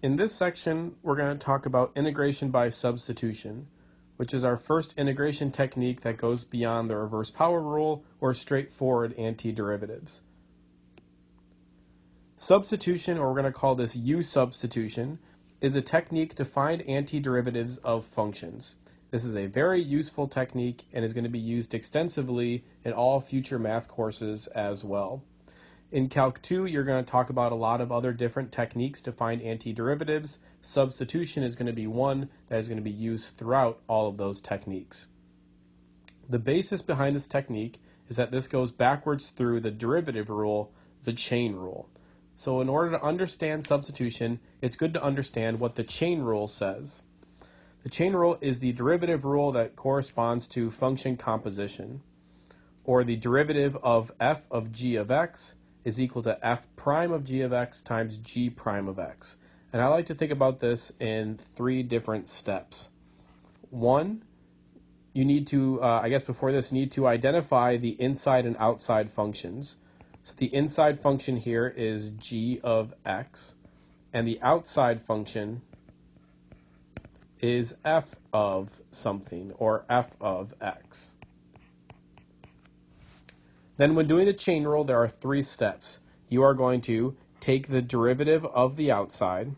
In this section, we're going to talk about integration by substitution, which is our first integration technique that goes beyond the reverse power rule or straightforward antiderivatives. Substitution, or we're going to call this U substitution, is a technique to find antiderivatives of functions. This is a very useful technique and is going to be used extensively in all future math courses as well. In Calc 2, you're going to talk about a lot of other different techniques to find antiderivatives. Substitution is going to be one that is going to be used throughout all of those techniques. The basis behind this technique is that this goes backwards through the derivative rule, the chain rule. So in order to understand substitution, it's good to understand what the chain rule says. The chain rule is the derivative rule that corresponds to function composition, or the derivative of f of g of x is equal to f prime of g of x times g prime of x. And I like to think about this in three different steps. One, you need to, uh, I guess before this, need to identify the inside and outside functions. So the inside function here is g of x, and the outside function is f of something, or f of x. Then when doing the chain rule, there are three steps. You are going to take the derivative of the outside,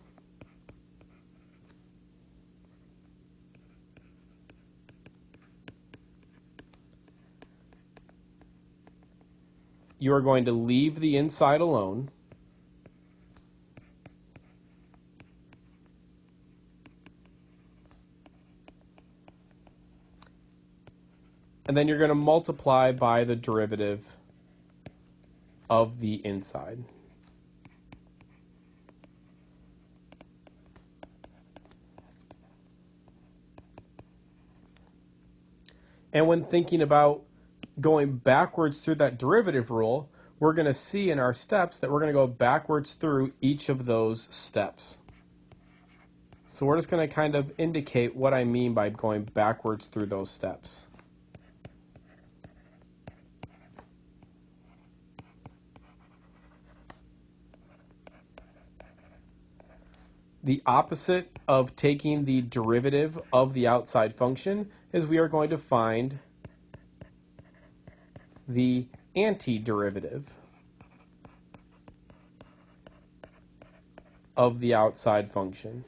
you are going to leave the inside alone. And then you're going to multiply by the derivative of the inside. And when thinking about going backwards through that derivative rule, we're going to see in our steps that we're going to go backwards through each of those steps. So we're just going to kind of indicate what I mean by going backwards through those steps. The opposite of taking the derivative of the outside function is we are going to find the antiderivative of the outside function.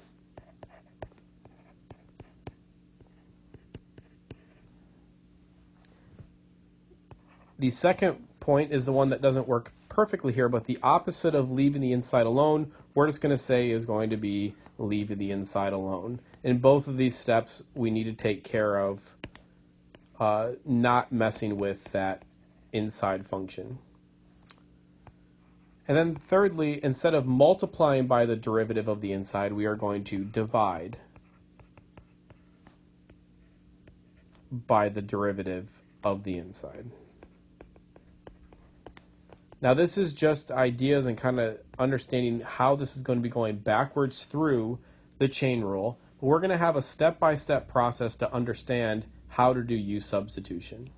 The second point is the one that doesn't work perfectly here, but the opposite of leaving the inside alone, we're just going to say is going to be leave the inside alone. In both of these steps, we need to take care of uh, not messing with that inside function. And then thirdly, instead of multiplying by the derivative of the inside, we are going to divide by the derivative of the inside. Now, this is just ideas and kind of understanding how this is going to be going backwards through the chain rule. But we're going to have a step by step process to understand how to do U substitution.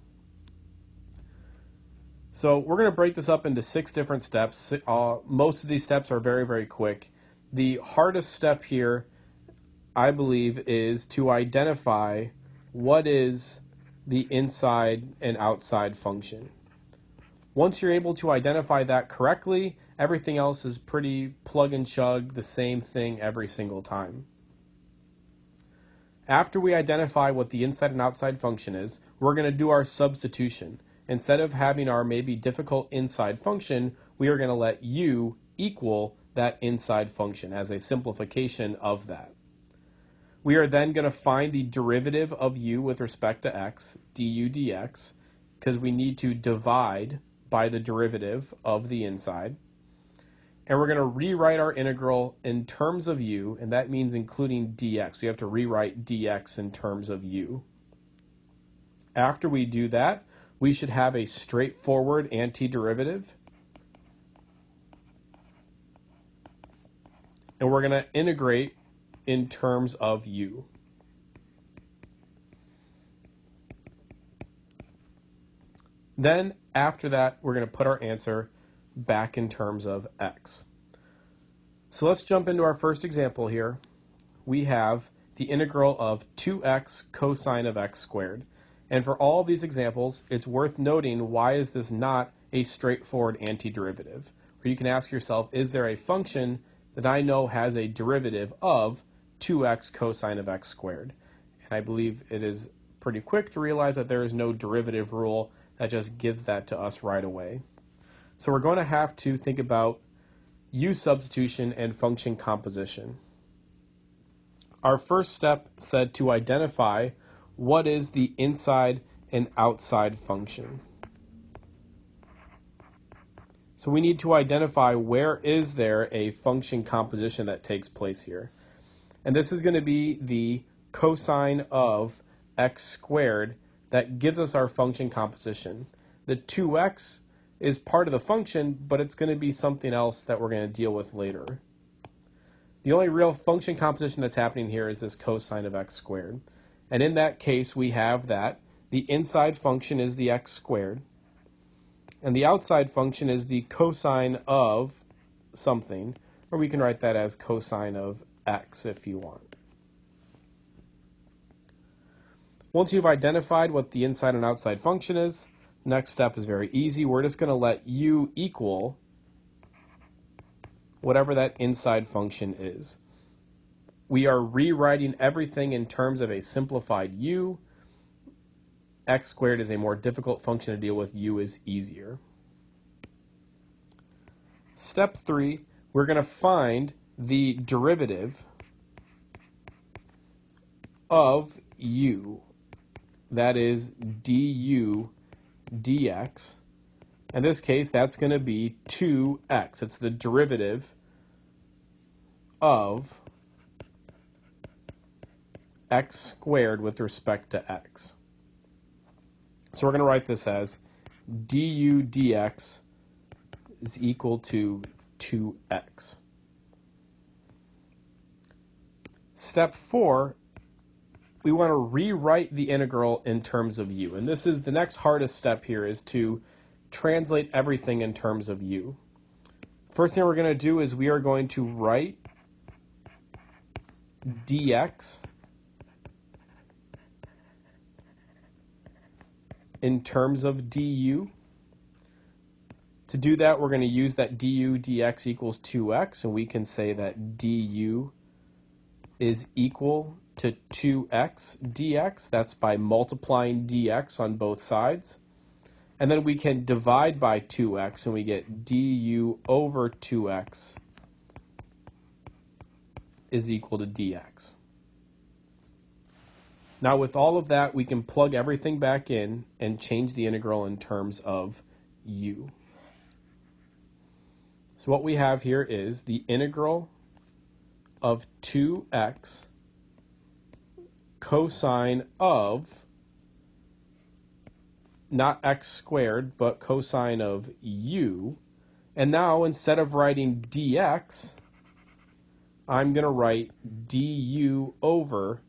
So, we're going to break this up into six different steps. Uh, most of these steps are very, very quick. The hardest step here, I believe, is to identify what is the inside and outside function. Once you're able to identify that correctly, everything else is pretty plug and chug, the same thing every single time. After we identify what the inside and outside function is, we're going to do our substitution. Instead of having our maybe difficult inside function, we are going to let u equal that inside function as a simplification of that. We are then going to find the derivative of u with respect to x, du dx, because we need to divide by the derivative of the inside. And we're going to rewrite our integral in terms of u, and that means including dx. We have to rewrite dx in terms of u. After we do that, we should have a straightforward antiderivative. And we're going to integrate in terms of u. Then after that, we're going to put our answer back in terms of x. So let's jump into our first example here. We have the integral of 2x cosine of x squared. And for all of these examples, it's worth noting why is this not a straightforward antiderivative? Or you can ask yourself, is there a function that I know has a derivative of 2x cosine of x squared? And I believe it is pretty quick to realize that there is no derivative rule that just gives that to us right away. So we're going to have to think about u substitution and function composition. Our first step said to identify what is the inside and outside function. So we need to identify where is there a function composition that takes place here. And this is going to be the cosine of x squared that gives us our function composition. The 2x is part of the function, but it's going to be something else that we're going to deal with later. The only real function composition that's happening here is this cosine of x squared. And in that case, we have that the inside function is the x squared, and the outside function is the cosine of something, or we can write that as cosine of x if you want. Once you've identified what the inside and outside function is, Next step is very easy. We're just going to let u equal whatever that inside function is. We are rewriting everything in terms of a simplified u. x squared is a more difficult function to deal with. u is easier. Step 3, we're going to find the derivative of u. That is du dx. In this case, that's going to be 2x. It's the derivative of x squared with respect to x. So we're going to write this as du dx is equal to 2x. Step 4 we want to rewrite the integral in terms of u. And this is the next hardest step here is to translate everything in terms of u. First thing we're going to do is we are going to write dx in terms of du. To do that, we're going to use that du dx equals 2x, and we can say that du is equal to 2x dx. That's by multiplying dx on both sides. And then we can divide by 2x and we get du over 2x is equal to dx. Now with all of that, we can plug everything back in and change the integral in terms of u. So what we have here is the integral of 2x cosine of not x squared, but cosine of u. And now instead of writing dx, I'm going to write du over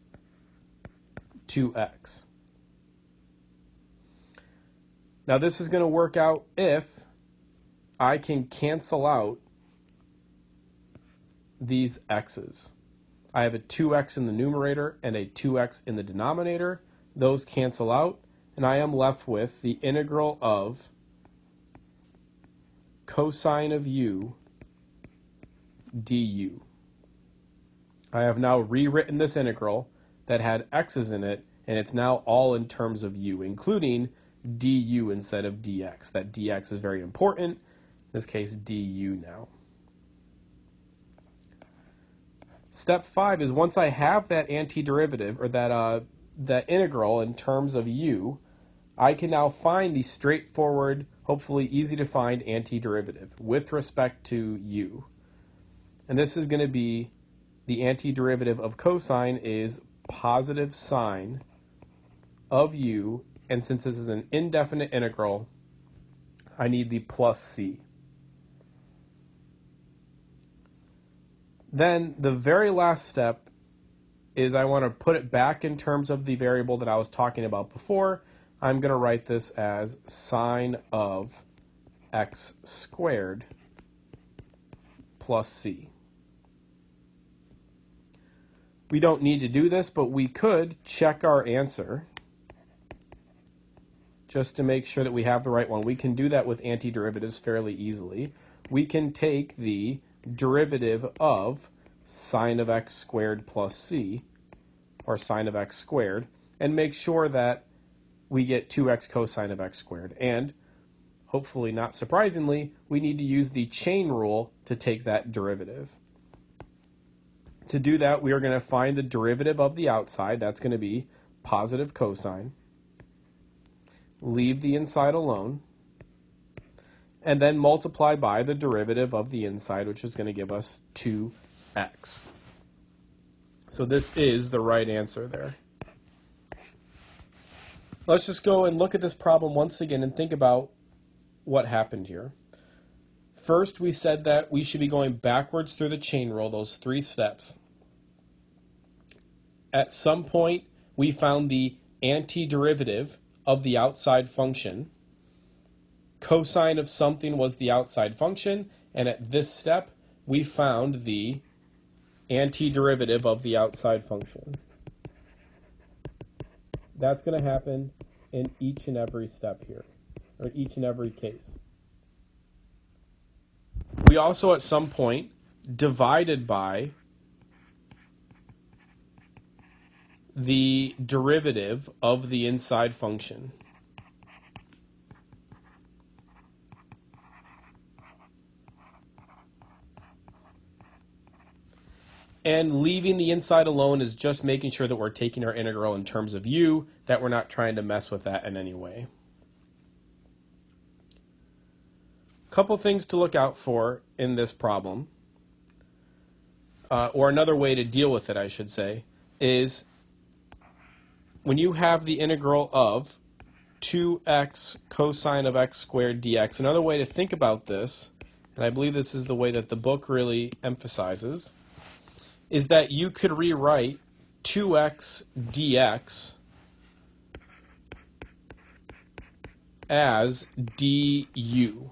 2x. Now this is going to work out if I can cancel out these x's. I have a 2x in the numerator and a 2x in the denominator. Those cancel out, and I am left with the integral of cosine of u du. I have now rewritten this integral that had x's in it, and it's now all in terms of u, including du instead of dx. That dx is very important. In this case, du now. Step five is once I have that antiderivative or that uh, that integral in terms of u, I can now find the straightforward, hopefully easy to find antiderivative with respect to u. And this is going to be the antiderivative of cosine is positive sine of u, and since this is an indefinite integral, I need the plus c. Then the very last step is I want to put it back in terms of the variable that I was talking about before. I'm going to write this as sine of x squared plus c. We don't need to do this, but we could check our answer just to make sure that we have the right one. We can do that with antiderivatives fairly easily. We can take the derivative of sine of x squared plus c, or sine of x squared, and make sure that we get 2x cosine of x squared. And hopefully not surprisingly, we need to use the chain rule to take that derivative. To do that, we are going to find the derivative of the outside. That's going to be positive cosine leave the inside alone, and then multiply by the derivative of the inside, which is going to give us 2x. So this is the right answer there. Let's just go and look at this problem once again and think about what happened here. First, we said that we should be going backwards through the chain rule, those three steps. At some point, we found the antiderivative of the outside function. Cosine of something was the outside function, and at this step, we found the antiderivative of the outside function. That's going to happen in each and every step here, or each and every case. We also, at some point, divided by the derivative of the inside function. And leaving the inside alone is just making sure that we're taking our integral in terms of u, that we're not trying to mess with that in any way. Couple things to look out for in this problem, uh, or another way to deal with it, I should say, is when you have the integral of 2x cosine of x squared dx, another way to think about this, and I believe this is the way that the book really emphasizes, is that you could rewrite 2x dx as du.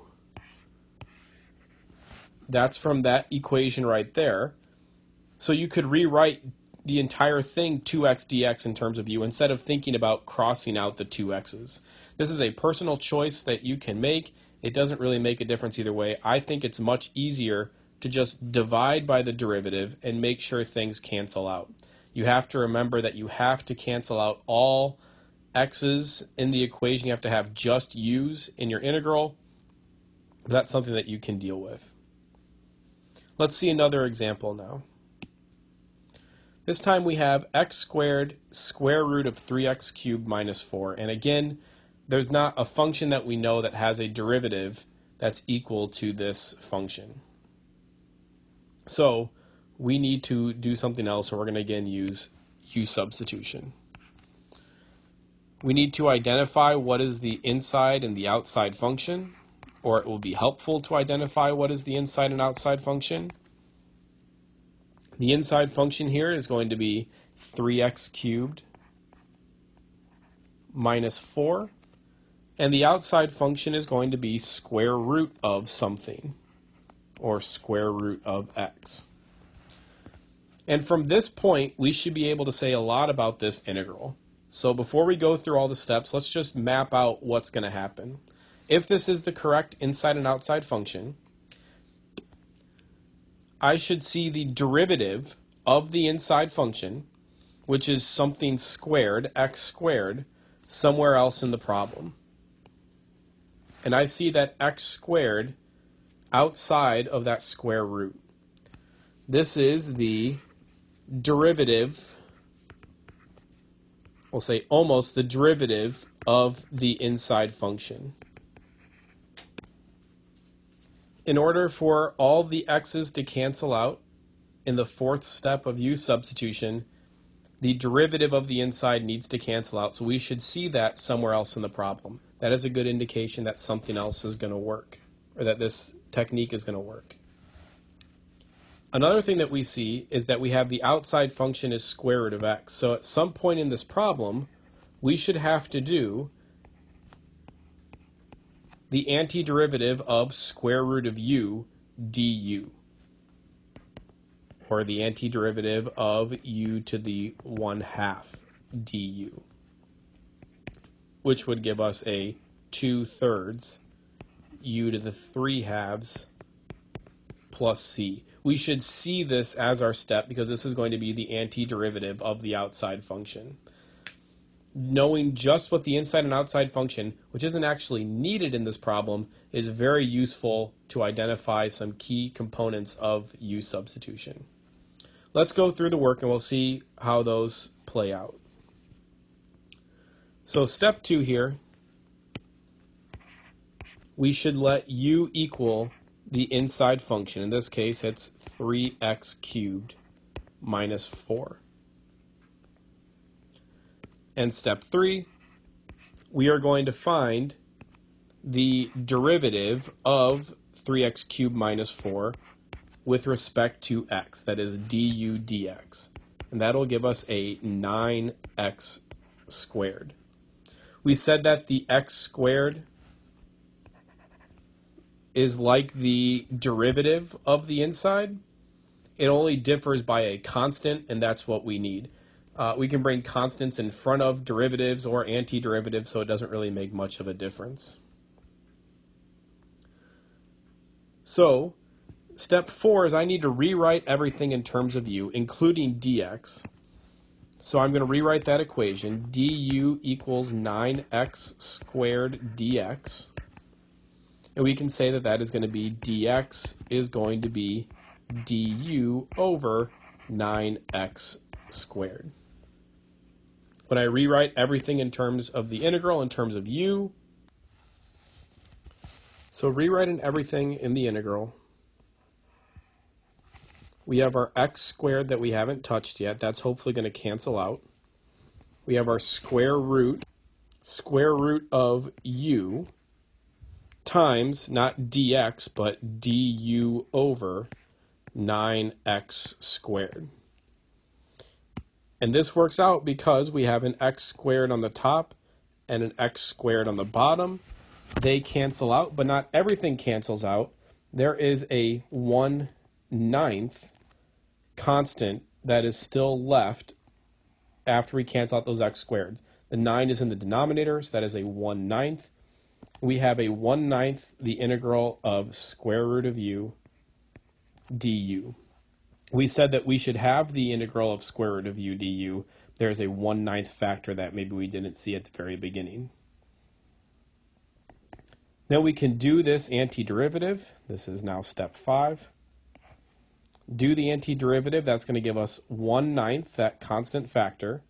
That's from that equation right there. So you could rewrite the entire thing 2x dx in terms of u instead of thinking about crossing out the 2x's. This is a personal choice that you can make. It doesn't really make a difference either way. I think it's much easier to just divide by the derivative and make sure things cancel out. You have to remember that you have to cancel out all x's in the equation. You have to have just u's in your integral. That's something that you can deal with. Let's see another example now. This time we have x squared square root of 3x cubed minus 4. And again, there's not a function that we know that has a derivative that's equal to this function. So we need to do something else, so we're going to again use u substitution. We need to identify what is the inside and the outside function, or it will be helpful to identify what is the inside and outside function. The inside function here is going to be 3x cubed minus 4. And the outside function is going to be square root of something, or square root of x. And from this point, we should be able to say a lot about this integral. So before we go through all the steps, let's just map out what's going to happen. If this is the correct inside and outside function, I should see the derivative of the inside function, which is something squared, x squared, somewhere else in the problem. And I see that x squared outside of that square root. This is the derivative, we'll say almost the derivative of the inside function in order for all the x's to cancel out in the fourth step of u substitution, the derivative of the inside needs to cancel out. So we should see that somewhere else in the problem. That is a good indication that something else is going to work, or that this technique is going to work. Another thing that we see is that we have the outside function is square root of x. So at some point in this problem, we should have to do the antiderivative of square root of u du. or the antiderivative of u to the 1 half du, which would give us a 2 thirds u to the 3 halves plus c. We should see this as our step because this is going to be the antiderivative of the outside function. Knowing just what the inside and outside function, which isn't actually needed in this problem, is very useful to identify some key components of u substitution. Let's go through the work and we'll see how those play out. So step two here, we should let u equal the inside function. In this case, it's 3x cubed minus 4. And step 3, we are going to find the derivative of 3x cubed minus 4 with respect to x, that is du dx. And that'll give us a 9x squared. We said that the x squared is like the derivative of the inside. It only differs by a constant, and that's what we need. Uh, we can bring constants in front of derivatives or antiderivatives, so it doesn't really make much of a difference. So, step four is I need to rewrite everything in terms of u, including dx. So I'm going to rewrite that equation. du equals 9x squared dx. And we can say that that is going to be dx is going to be du over 9x squared. When I rewrite everything in terms of the integral, in terms of u, so rewriting everything in the integral, we have our x squared that we haven't touched yet. That's hopefully going to cancel out. We have our square root, square root of u, times, not dx, but du over 9x squared. And this works out because we have an x squared on the top and an x squared on the bottom. They cancel out, but not everything cancels out. There is a 1 ninth constant that is still left after we cancel out those x squared. The 9 is in the denominator, so that is a 1 ninth we have a 1 ninth the integral of square root of u du. We said that we should have the integral of square root of u du. There's a 1 ninth factor that maybe we didn't see at the very beginning. Now we can do this antiderivative. This is now step 5. Do the antiderivative. That's going to give us 1 ninth, that constant factor,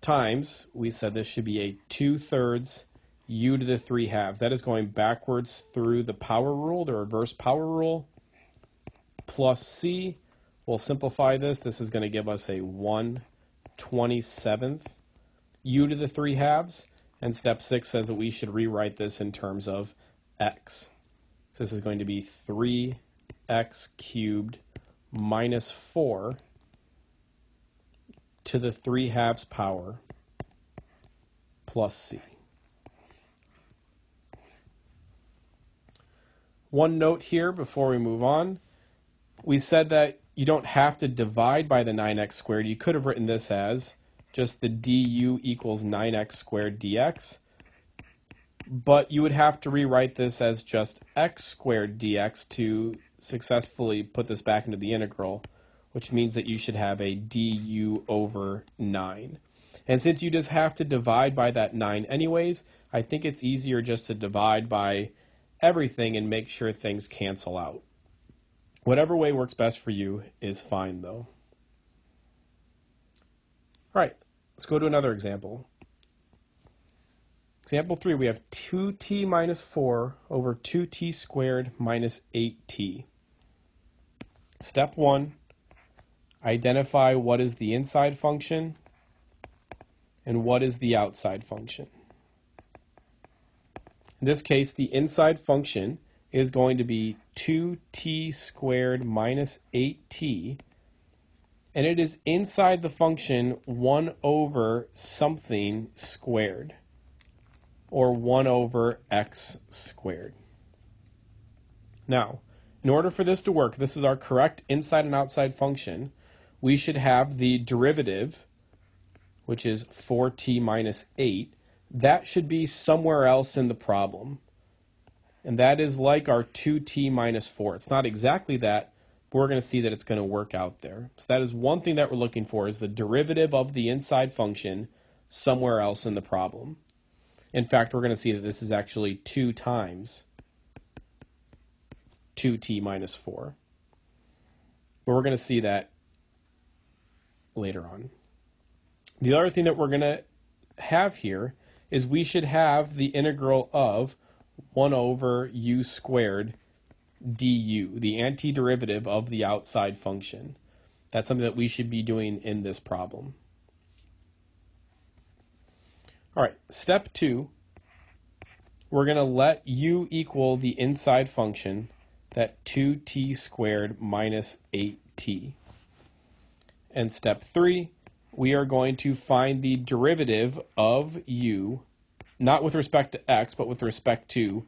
times, we said this should be a 2 thirds u to the 3 halves. That is going backwards through the power rule, the reverse power rule, plus c. We'll simplify this. This is going to give us a 1 27th u to the 3 halves. And step 6 says that we should rewrite this in terms of x. So this is going to be 3x cubed minus 4 to the 3 halves power plus c. One note here before we move on. We said that you don't have to divide by the 9x squared. You could have written this as just the du equals 9x squared dx. But you would have to rewrite this as just x squared dx to successfully put this back into the integral, which means that you should have a du over 9. And since you just have to divide by that 9 anyways, I think it's easier just to divide by everything and make sure things cancel out. Whatever way works best for you is fine, though. All right, let's go to another example. Example 3, we have 2t minus 4 over 2t squared minus 8t. Step 1, identify what is the inside function and what is the outside function. In this case, the inside function is going to be 2t squared minus 8t, and it is inside the function 1 over something squared, or 1 over x squared. Now, In order for this to work, this is our correct inside and outside function, we should have the derivative, which is 4t minus 8, that should be somewhere else in the problem. And that is like our 2t minus 4. It's not exactly that, but we're going to see that it's going to work out there. So that is one thing that we're looking for is the derivative of the inside function somewhere else in the problem. In fact, we're going to see that this is actually 2 times 2t minus 4. But we're going to see that later on. The other thing that we're going to have here is we should have the integral of 1 over u squared du, the antiderivative of the outside function. That's something that we should be doing in this problem. All right, step two, we're going to let u equal the inside function, that 2t squared minus 8t. And step three, we are going to find the derivative of u, not with respect to x, but with respect to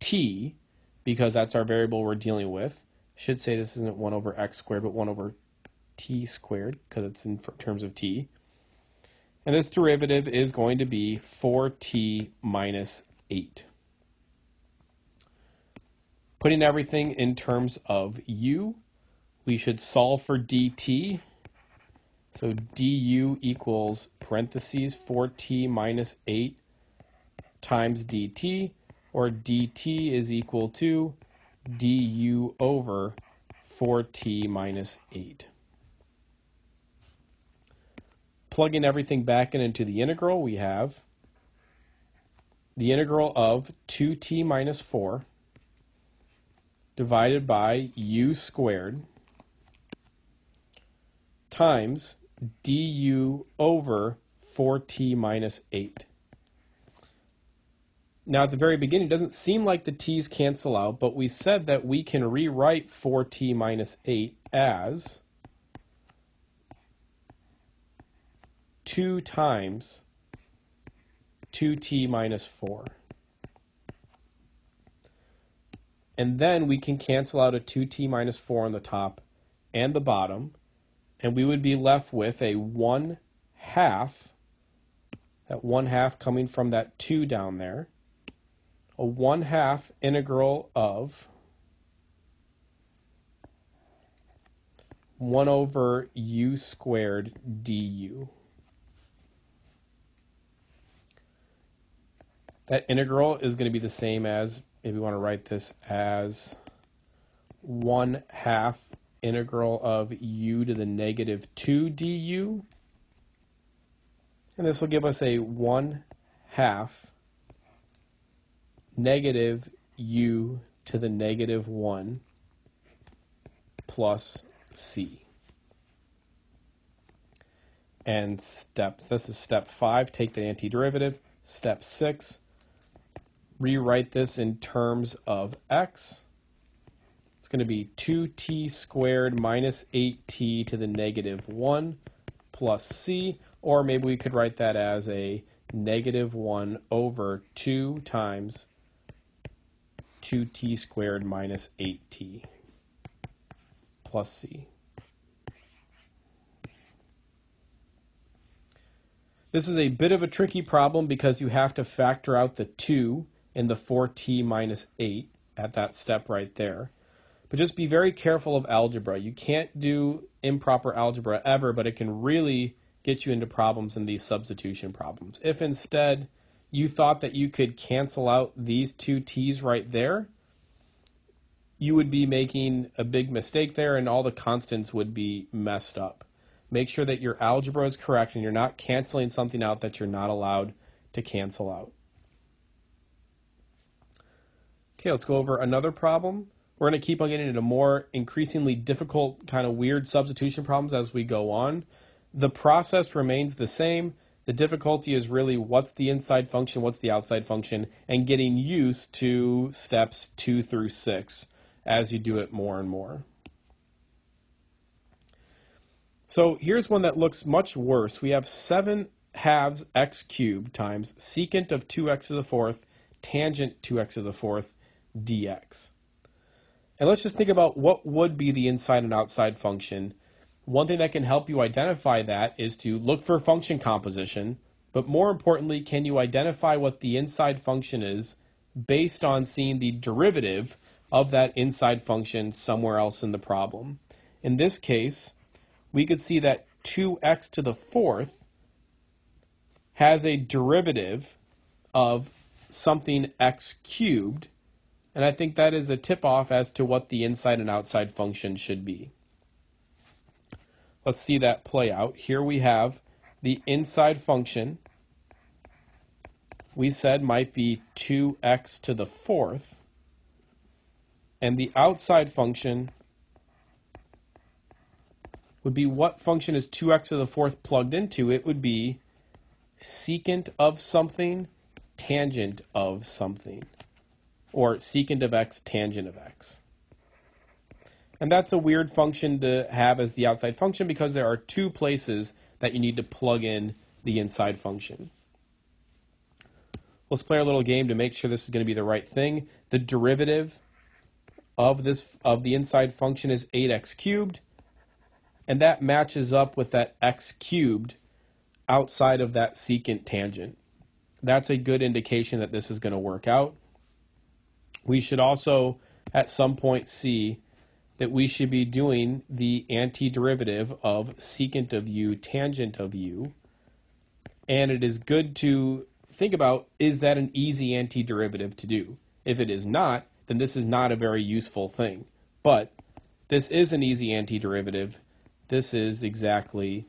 t, because that's our variable we're dealing with. Should say this isn't 1 over x squared, but 1 over t squared, because it's in terms of t. And this derivative is going to be 4t minus 8. Putting everything in terms of u, we should solve for dt so du equals parentheses 4t minus 8 times dt, or dt is equal to du over 4t minus 8. Plugging everything back in into the integral, we have the integral of 2t minus 4 divided by u squared times du over 4t minus 8. Now, at the very beginning, it doesn't seem like the t's cancel out, but we said that we can rewrite 4t minus 8 as 2 times 2t minus 4. And then we can cancel out a 2t minus 4 on the top and the bottom and we would be left with a 1 half, that 1 half coming from that 2 down there, a 1 half integral of 1 over u squared du. That integral is going to be the same as, if we want to write this as 1 half integral of u to the negative 2 du. And this will give us a 1 half negative u to the negative 1 plus c. And steps, this is step 5, take the antiderivative. Step 6, rewrite this in terms of x. It's going to be 2t squared minus 8t to the negative 1 plus c, or maybe we could write that as a negative 1 over 2 times 2t squared minus 8t plus c. This is a bit of a tricky problem because you have to factor out the 2 and the 4t minus 8 at that step right there. But just be very careful of algebra. You can't do improper algebra ever, but it can really get you into problems in these substitution problems. If instead you thought that you could cancel out these two t's right there, you would be making a big mistake there and all the constants would be messed up. Make sure that your algebra is correct and you're not canceling something out that you're not allowed to cancel out. Okay, let's go over another problem. We're going to keep on getting into more increasingly difficult, kind of weird substitution problems as we go on. The process remains the same. The difficulty is really what's the inside function, what's the outside function, and getting used to steps two through six as you do it more and more. So here's one that looks much worse. We have 7 halves x cubed times secant of 2x to the fourth tangent 2x to the fourth dx. And let's just think about what would be the inside and outside function. One thing that can help you identify that is to look for function composition, but more importantly, can you identify what the inside function is based on seeing the derivative of that inside function somewhere else in the problem? In this case, we could see that 2x to the fourth has a derivative of something x cubed, and I think that is a tip off as to what the inside and outside function should be. Let's see that play out. Here we have the inside function we said might be 2x to the fourth, and the outside function would be what function is 2x to the fourth plugged into? It would be secant of something, tangent of something, or secant of x, tangent of x. And that's a weird function to have as the outside function because there are two places that you need to plug in the inside function. Let's play our little game to make sure this is going to be the right thing. The derivative of this of the inside function is 8x cubed and that matches up with that x cubed outside of that secant tangent. That's a good indication that this is going to work out. We should also at some point see that we should be doing the antiderivative of secant of u tangent of u. And it is good to think about is that an easy antiderivative to do? If it is not, then this is not a very useful thing. But this is an easy antiderivative this is exactly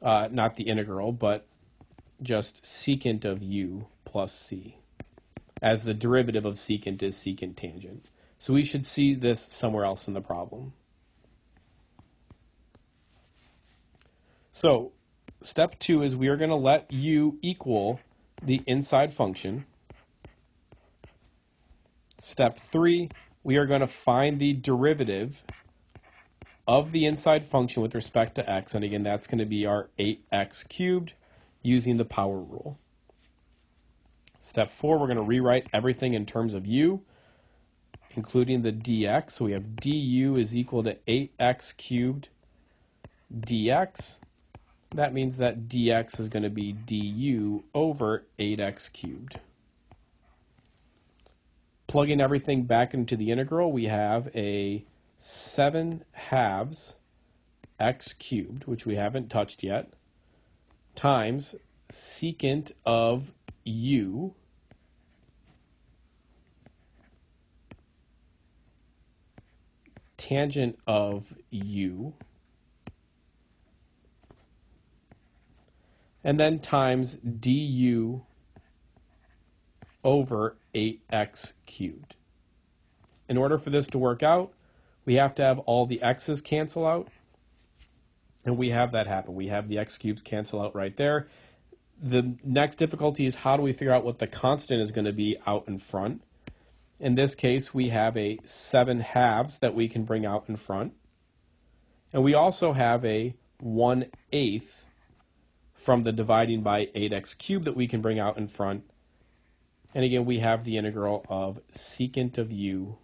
uh, not the integral, but just secant of u plus c, as the derivative of secant is secant tangent. So we should see this somewhere else in the problem. So step two is we are going to let u equal the inside function. Step three, we are going to find the derivative of the inside function with respect to x, and again, that's going to be our 8x cubed using the power rule. Step four, we're going to rewrite everything in terms of u, including the dx. So we have du is equal to 8x cubed dx. That means that dx is going to be du over 8x cubed. Plugging everything back into the integral, we have a 7 halves x cubed, which we haven't touched yet, times secant of u tangent of u and then times du over 8x cubed. In order for this to work out, we have to have all the x's cancel out. And we have that happen. We have the x cubes cancel out right there. The next difficulty is how do we figure out what the constant is going to be out in front? In this case, we have a 7 halves that we can bring out in front. And we also have a 1 eighth from the dividing by 8x cubed that we can bring out in front. And again, we have the integral of secant of u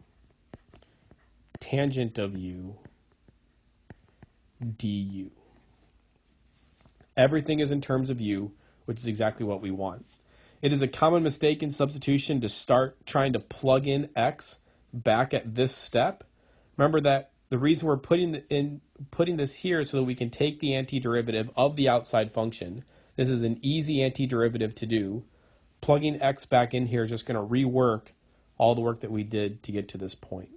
tangent of u du. Everything is in terms of u, which is exactly what we want. It is a common mistake in substitution to start trying to plug in x back at this step. Remember that the reason we're putting in putting this here so that we can take the antiderivative of the outside function. This is an easy antiderivative to do. Plugging x back in here is just going to rework all the work that we did to get to this point.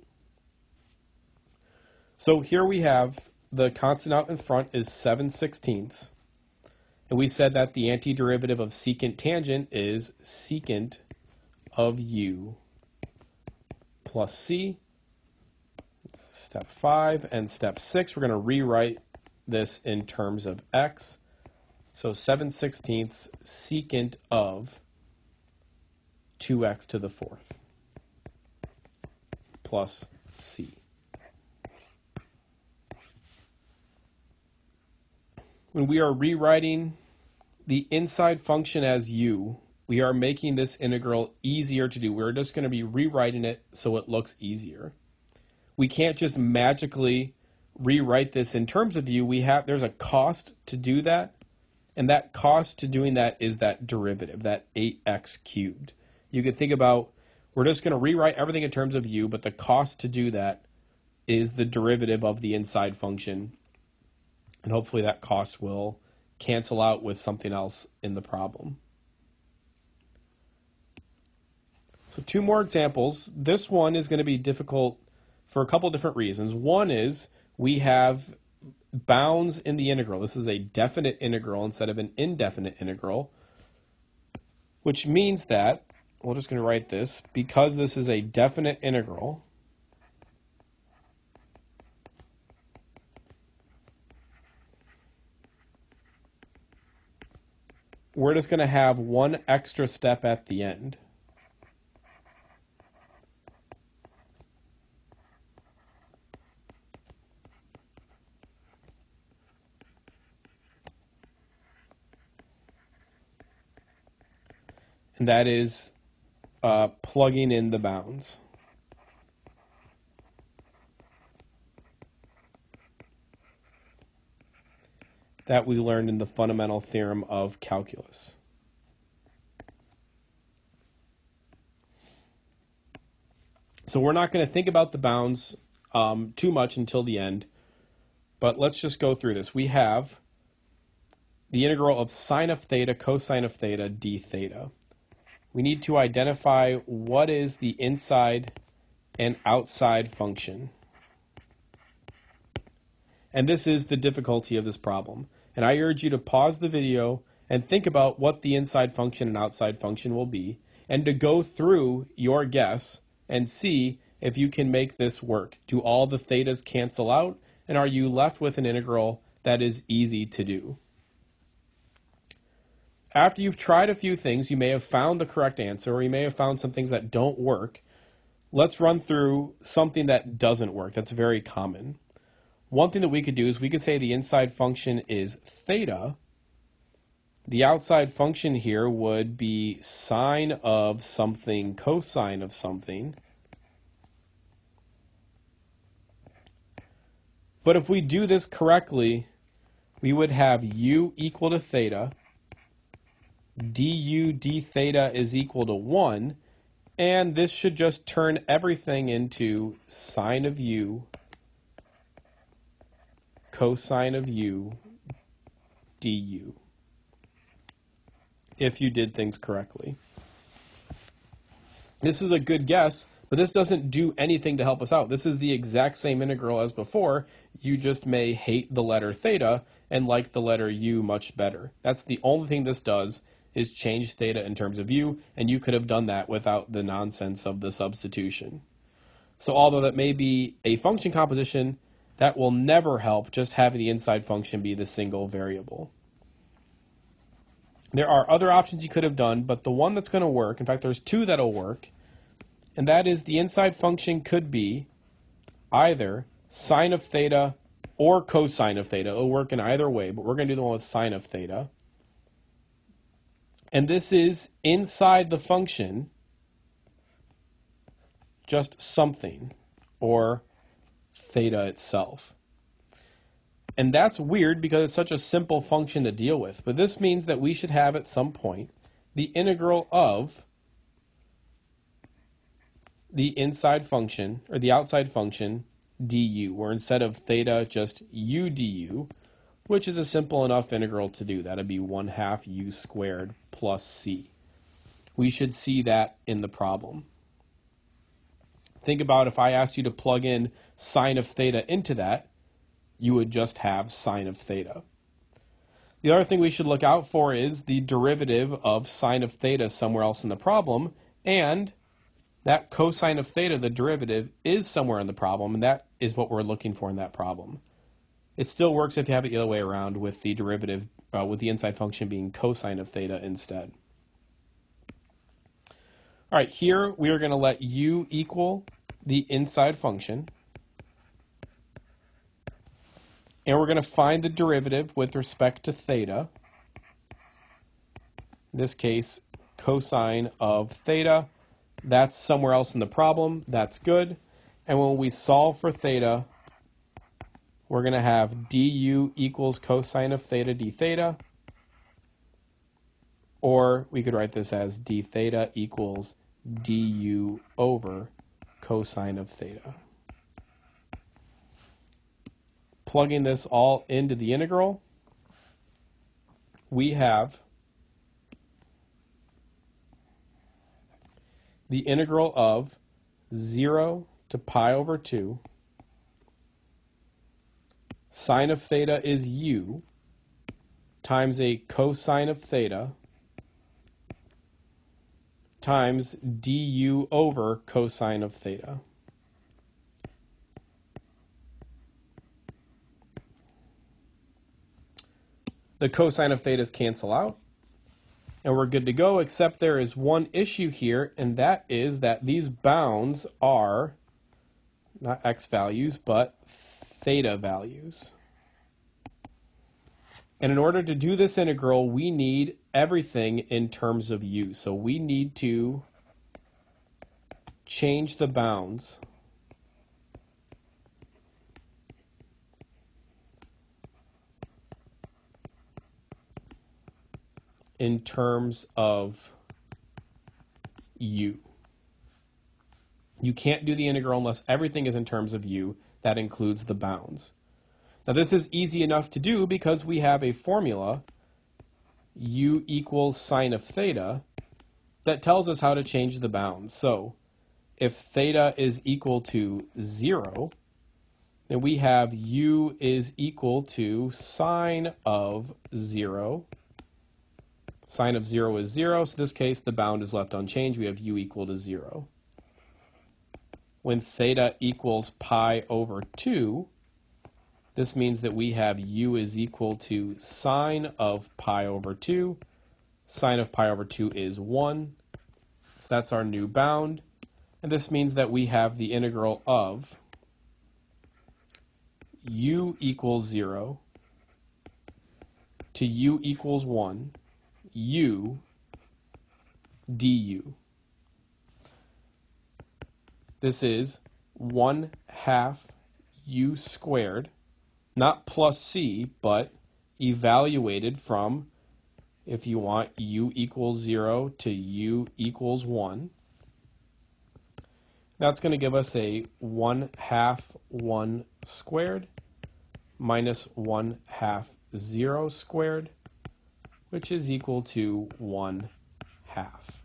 So here we have the constant out in front is 7 sixteenths. And we said that the antiderivative of secant tangent is secant of u plus c. Step 5 and step 6, we're going to rewrite this in terms of x. So 7 sixteenths secant of 2x to the fourth plus c. when we are rewriting the inside function as u, we are making this integral easier to do. We're just going to be rewriting it so it looks easier. we can't just magically rewrite this in terms of u. We have there's a cost to do that, and that cost to doing that is that derivative, that 8x cubed. You could think about we're just going to rewrite everything in terms of u, but the cost to do that is the derivative of the inside function. And hopefully that cost will cancel out with something else in the problem. So two more examples. This one is going to be difficult for a couple different reasons. One is we have bounds in the integral. This is a definite integral instead of an indefinite integral, which means that, we're just going to write this, because this is a definite integral, we're just going to have one extra step at the end. and that is uh, plugging in the bounds. That we learned in the fundamental theorem of calculus. So we're not going to think about the bounds um, too much until the end, but let's just go through this. We have the integral of sine of theta cosine of theta d theta we need to identify what is the inside and outside function. And this is the difficulty of this problem. And I urge you to pause the video and think about what the inside function and outside function will be, and to go through your guess and see if you can make this work. Do all the thetas cancel out, and are you left with an integral that is easy to do? after you've tried a few things, you may have found the correct answer, or you may have found some things that don't work. Let's run through something that doesn't work. That's very common. One thing that we could do is we could say the inside function is theta. The outside function here would be sine of something cosine of something. But if we do this correctly, we would have u equal to theta du d theta is equal to 1, and this should just turn everything into sine of u cosine of u du if you did things correctly. This is a good guess, but this doesn't do anything to help us out. This is the exact same integral as before. You just may hate the letter theta and like the letter u much better. That's the only thing this does is change theta in terms of u, and you could have done that without the nonsense of the substitution. So although that may be a function composition, that will never help just having the inside function be the single variable. There are other options you could have done, but the one that's going to work, in fact, there's two that'll work, and that is the inside function could be either sine of theta or cosine of theta. It'll work in either way, but we're going to do the one with sine of theta. And this is inside the function just something or theta itself. And that's weird because it's such a simple function to deal with. But this means that we should have at some point the integral of the inside function or the outside function du, where instead of theta, just u du, which is a simple enough integral to do. That'd be 1 half u squared plus c. We should see that in the problem. Think about if I asked you to plug in sine of theta into that, you would just have sine of theta. The other thing we should look out for is the derivative of sine of theta somewhere else in the problem, and that cosine of theta, the derivative, is somewhere in the problem, and that is what we're looking for in that problem. It still works if you have it the other way around with the derivative, uh, with the inside function being cosine of theta instead. All right, here we are going to let u equal the inside function. And we're going to find the derivative with respect to theta. In this case, cosine of theta. That's somewhere else in the problem. That's good. And when we solve for theta, we're going to have du equals cosine of theta d theta. Or we could write this as d theta equals du over cosine of theta. Plugging this all into the integral, we have the integral of 0 to pi over 2. Sine of theta is u times a cosine of theta times du over cosine of theta. The cosine of thetas cancel out, and we're good to go, except there is one issue here, and that is that these bounds are not x values, but theta values. And in order to do this integral, we need everything in terms of u. So we need to change the bounds in terms of u. You can't do the integral unless everything is in terms of u. That includes the bounds. Now this is easy enough to do because we have a formula, u equals sine of theta, that tells us how to change the bounds. So if theta is equal to 0, then we have u is equal to sine of 0. Sine of 0 is 0, so in this case the bound is left unchanged. We have u equal to 0. When theta equals pi over 2, this means that we have u is equal to sine of pi over 2. Sine of pi over 2 is 1. So that's our new bound. And this means that we have the integral of u equals 0 to u equals 1 u du. This is 1 half u squared not plus c, but evaluated from, if you want, u equals 0 to u equals 1. That's going to give us a 1 half 1 squared minus 1 half 0 squared, which is equal to 1 half.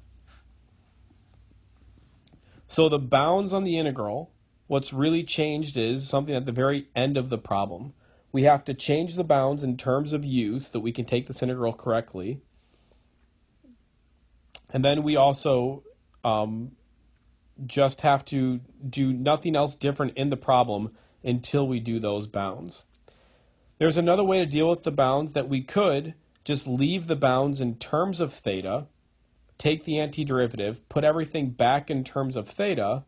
So the bounds on the integral What's really changed is something at the very end of the problem. We have to change the bounds in terms of u so that we can take this integral correctly. And then we also um, just have to do nothing else different in the problem until we do those bounds. There's another way to deal with the bounds that we could just leave the bounds in terms of theta, take the antiderivative, put everything back in terms of theta,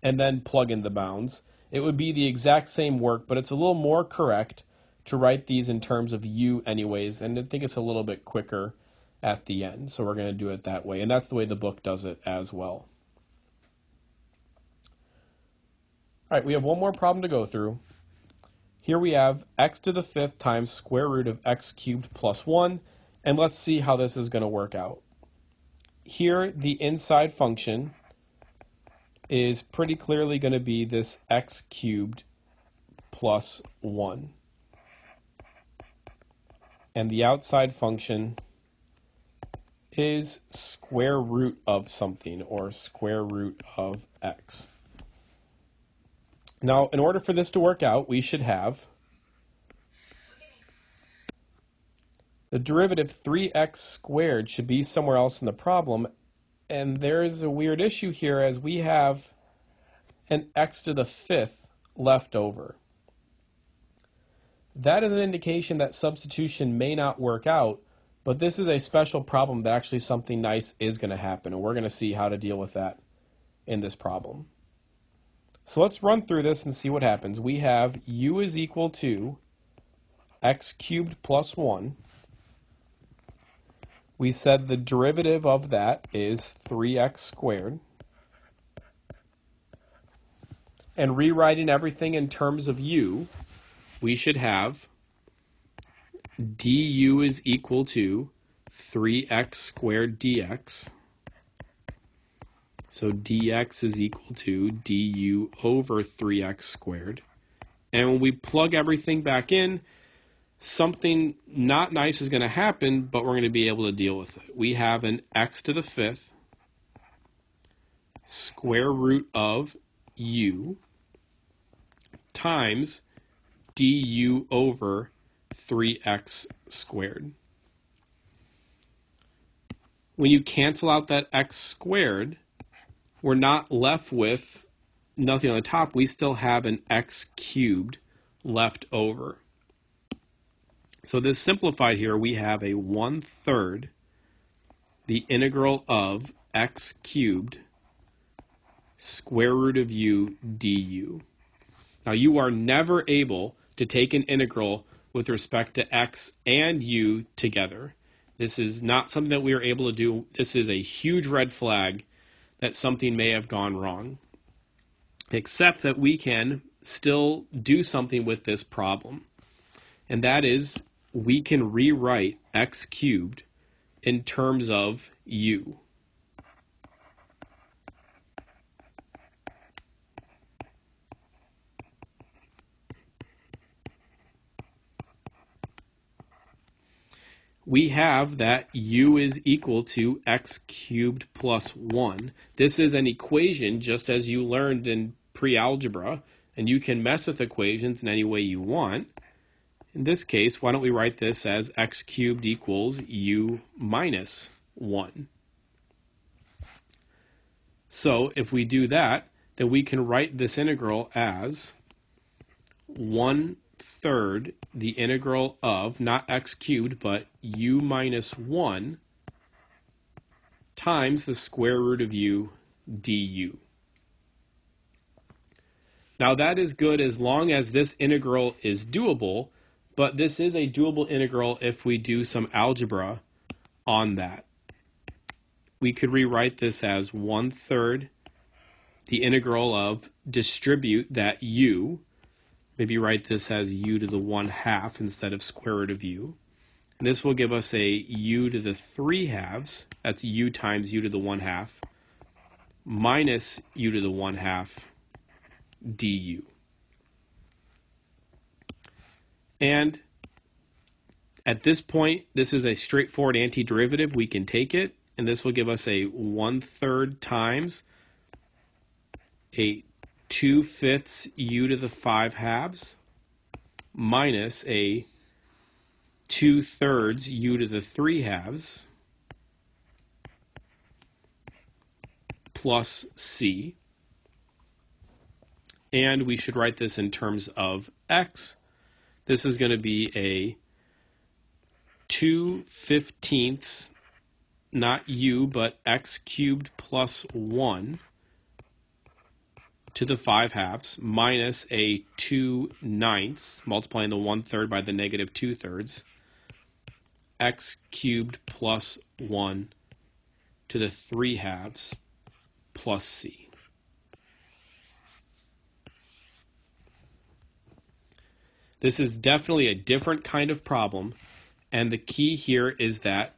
and then plug in the bounds. It would be the exact same work, but it's a little more correct to write these in terms of u anyways, and I think it's a little bit quicker at the end. So we're going to do it that way, and that's the way the book does it as well. All right, we have one more problem to go through. Here we have x to the fifth times square root of x cubed plus 1, and let's see how this is going to work out. Here, the inside function is pretty clearly going to be this x cubed plus 1. And the outside function is square root of something or square root of x. Now, in order for this to work out, we should have the derivative 3x squared should be somewhere else in the problem and there's a weird issue here as we have an x to the fifth left over. That is an indication that substitution may not work out, but this is a special problem that actually something nice is going to happen, and we're going to see how to deal with that in this problem. So let's run through this and see what happens. We have u is equal to x cubed plus 1 we said the derivative of that is 3x squared. and rewriting everything in terms of u, we should have du is equal to 3x squared dx. So dx is equal to du over 3x squared. And when we plug everything back in, something not nice is going to happen, but we're going to be able to deal with it. We have an x to the fifth square root of u times du over 3x squared. When you cancel out that x squared, we're not left with nothing on the top. We still have an x cubed left over. So this simplified here, we have a one third the integral of x cubed square root of u du. Now you are never able to take an integral with respect to x and u together. This is not something that we are able to do. This is a huge red flag that something may have gone wrong. Except that we can still do something with this problem. And that is we can rewrite x cubed in terms of u. we have that u is equal to x cubed plus 1. This is an equation just as you learned in pre-algebra, and you can mess with equations in any way you want. In this case, why don't we write this as x cubed equals u minus 1. So if we do that, then we can write this integral as 1 third the integral of, not x cubed, but u minus 1 times the square root of u du. Now that is good as long as this integral is doable, but this is a doable integral if we do some algebra on that. We could rewrite this as one third the integral of distribute that u Maybe write this as u to the 1 half instead of square root of u. And this will give us a u to the 3 halves. That's u times u to the 1 half minus u to the 1 half du. And at this point, this is a straightforward antiderivative. We can take it, and this will give us a 1 third times a 2 fifths u to the 5 halves minus a 2 thirds u to the 3 halves plus c. And we should write this in terms of x. This is going to be a 2 fifteenths, not u, but x cubed plus 1 to the 5 halves minus a 2 ninths, multiplying the 1 third by the negative 2 thirds, x cubed plus 1 to the 3 halves plus c. This is definitely a different kind of problem, and the key here is that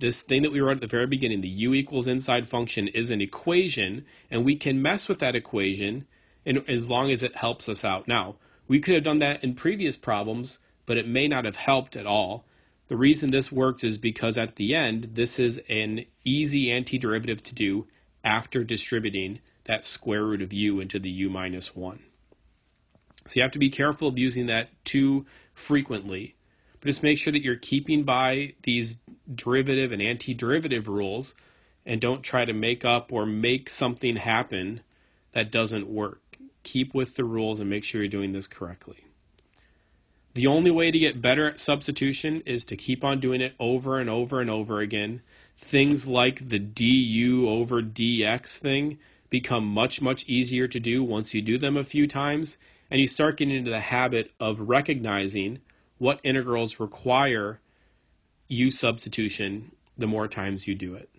this thing that we wrote at the very beginning, the u equals inside function, is an equation, and we can mess with that equation in, as long as it helps us out. Now, we could have done that in previous problems, but it may not have helped at all. The reason this works is because at the end, this is an easy antiderivative to do after distributing that square root of u into the u minus 1. So you have to be careful of using that too frequently. But just make sure that you're keeping by these derivative and antiderivative rules and don't try to make up or make something happen that doesn't work. Keep with the rules and make sure you're doing this correctly. The only way to get better at substitution is to keep on doing it over and over and over again. Things like the du over dx thing become much, much easier to do once you do them a few times and you start getting into the habit of recognizing what integrals require u substitution the more times you do it.